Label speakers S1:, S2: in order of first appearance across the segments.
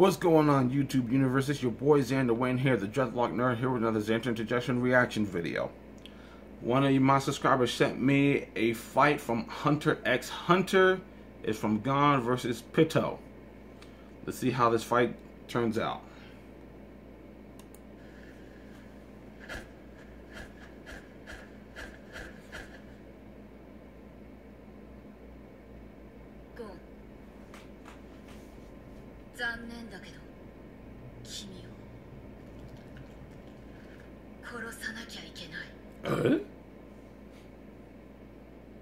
S1: What's going on YouTube universe? It's your boy Xander Wayne here, the Dreadlock Nerd here with another Xander Interjection reaction video. One of my subscribers sent me a fight from Hunter x Hunter. It's from Gon versus Pitou. Let's see how this fight turns out.
S2: 殺さなきゃいけない
S1: Uh?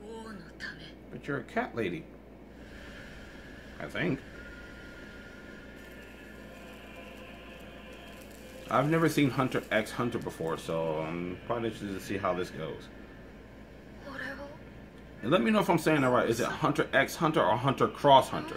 S2: 王のため
S1: But you're a cat lady. I think. I've never seen Hunter x Hunter before, so I'm probably interested to see how this goes.
S2: 俺を
S1: And let me know if I'm saying that right. Is it Hunter x Hunter or Hunter cross Hunter?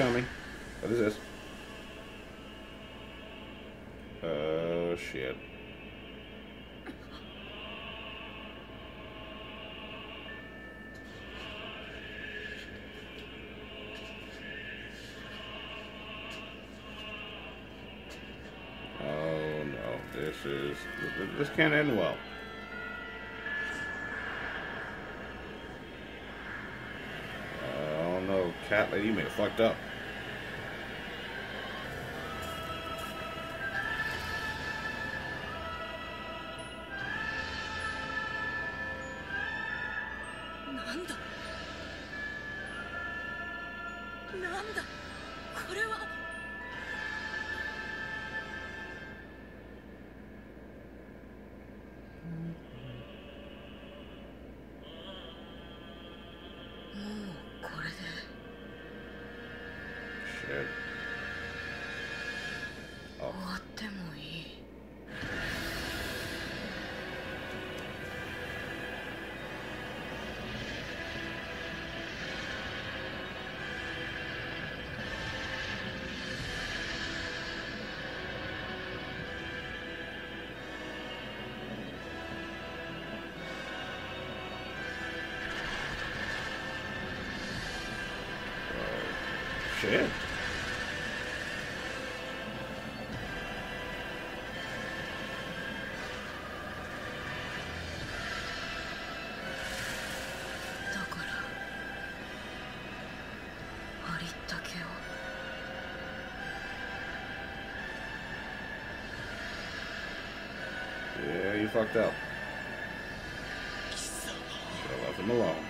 S1: Coming. What is this? Oh, shit. Oh, no. This is... This can't end well. Oh, no. Cat lady, you may have fucked up.
S2: なんだ？なんだ？これは
S1: Shit. Yeah, you fucked up. Should him alone.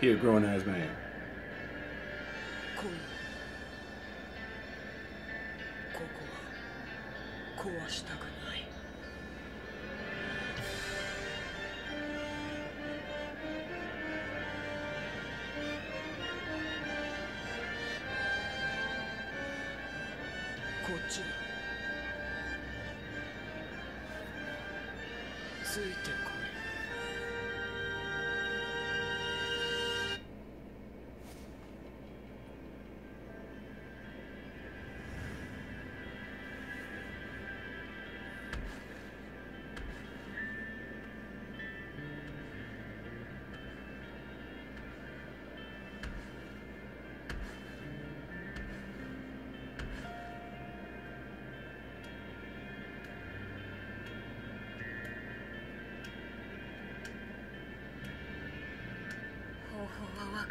S1: He a grown ass man.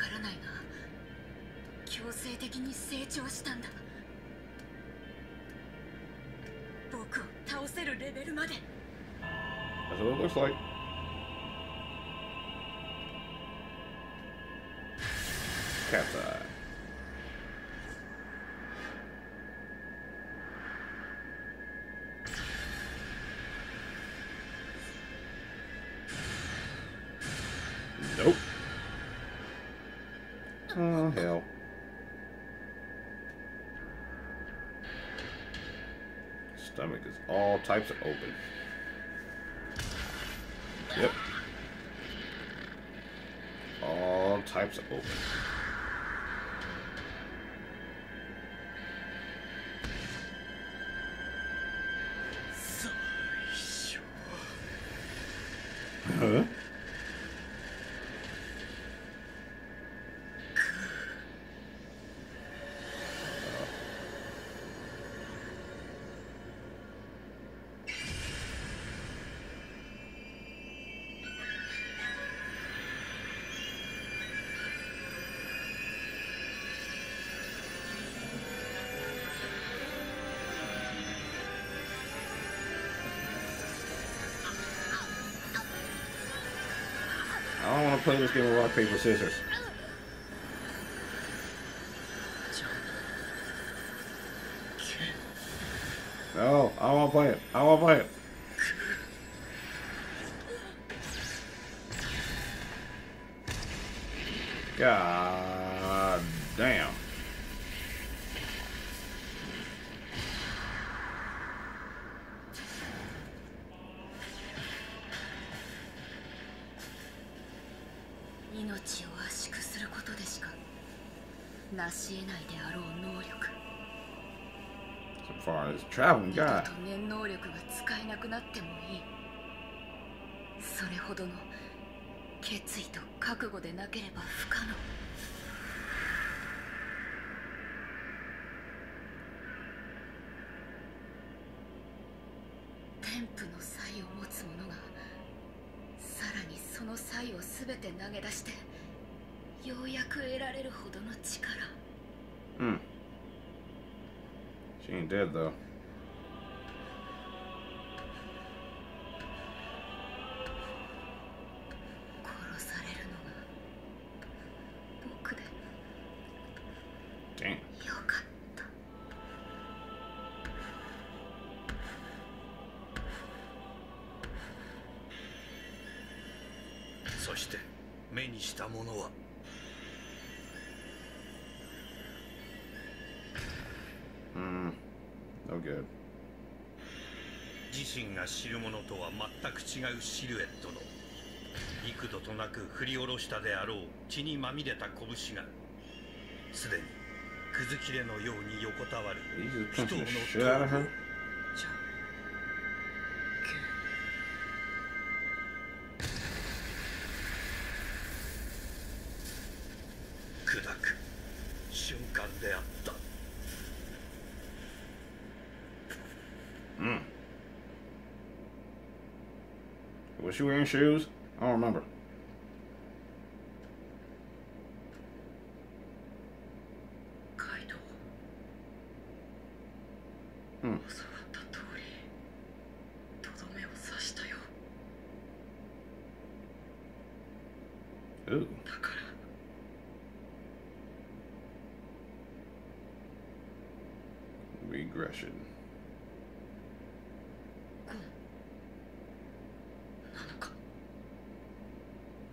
S3: からないな強制的に成長したんだ僕を倒せるレベルまで
S1: That's what it looks like. Cat's eye. Types of open. Yep. All types of open. Play this game of rock, paper, scissors. No, I to play it. I to play it. God damn.「
S3: 成し得ないであろう能力。
S1: So far as traveling guy.
S3: と念能力が使えなくなってもいい。それほどの決意と覚悟でなければ不可能。天賦の才を持つ者がさらにその才を全て投げ出してようやく得られるほどの力
S1: Hmm. She ain't dead though. Good.
S2: 自身が知るものとは全く違うシルエットの幾度となく振り下ろしたであろう血にまみれた拳がすでにくず切れのように横たわる人の頭.部砕く瞬間であった
S1: Was she wearing shoes? I don't remember.
S3: Hmm.
S1: Regression.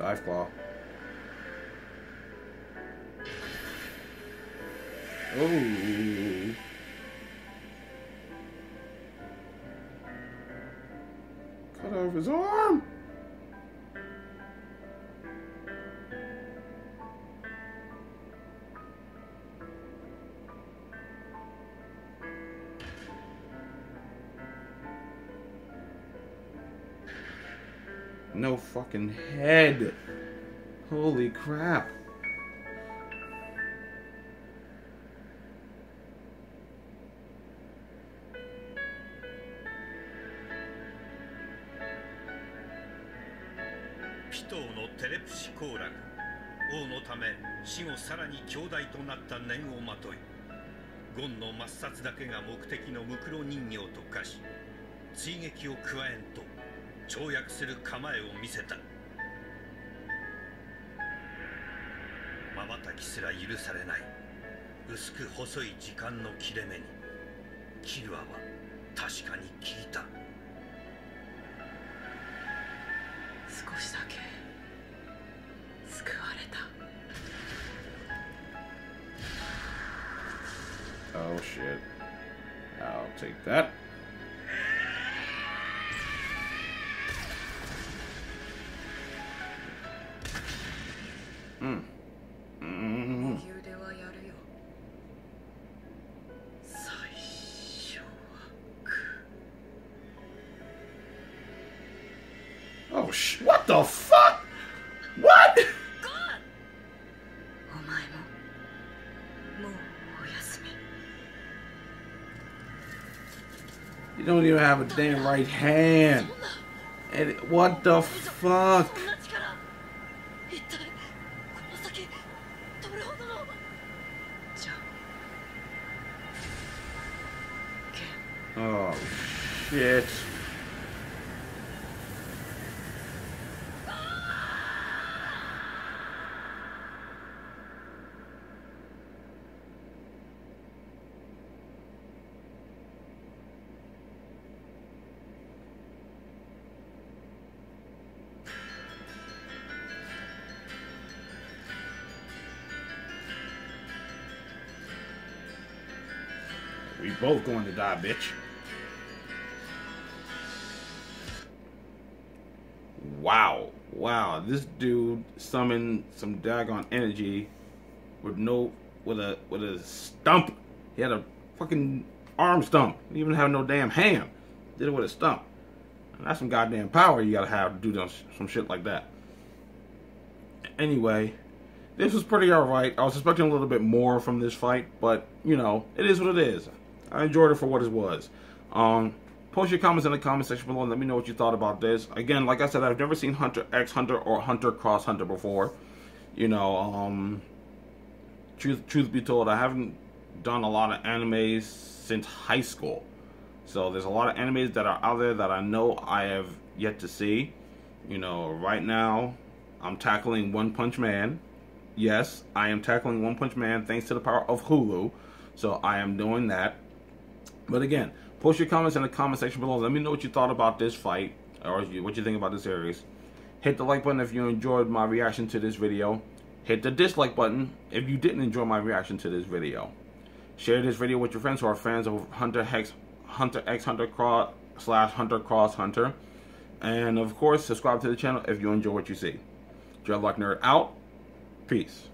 S1: Dive claw. Oh. Cut off his arm. No fucking head. Holy crap.
S2: ピトーのテレプシコーラル王のため死後さらに強大となった念をまといゴンの抹殺だけが目的のムクロ人形と化し追撃を加えんと跳躍する構えを見せた。瞬きすら許されない。薄く細い時間の切れ目に。キルアは確かに聞いた。
S3: 少しだけ。救われた。
S1: Oh shit. I'll take that. You don't even have a damn right hand. And what the fuck? Oh, shit. Both going to die, bitch. Wow. Wow. This dude summoned some daggone energy with no with a with a stump. He had a fucking arm stump. He didn't even have no damn hand. Did it with a stump. And that's some goddamn power you gotta have to do some shit like that. Anyway, this was pretty alright. I was expecting a little bit more from this fight, but you know, it is what it is. I enjoyed it for what it was. Um, post your comments in the comment section below and let me know what you thought about this. Again, like I said, I've never seen Hunter X Hunter or Hunter Cross Hunter before. You know, um, truth truth be told, I haven't done a lot of animes since high school. So there's a lot of animes that are out there that I know I have yet to see. You know, right now I'm tackling One Punch Man. Yes, I am tackling One Punch Man thanks to the power of Hulu. So I am doing that. But again, post your comments in the comment section below. Let me know what you thought about this fight or what you think about this series. Hit the like button if you enjoyed my reaction to this video. Hit the dislike button if you didn't enjoy my reaction to this video. Share this video with your friends who are fans of Hunter X, Hunter X Hunter Cross slash Hunter Cross Hunter. And of course, subscribe to the channel if you enjoy what you see. Dreadlock Nerd out. Peace.